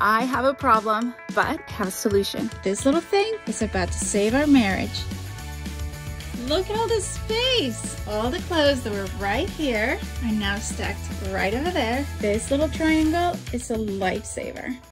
I have a problem, but have a solution. This little thing is about to save our marriage. Look at all the space. All the clothes that were right here are now stacked right over there. This little triangle is a lifesaver.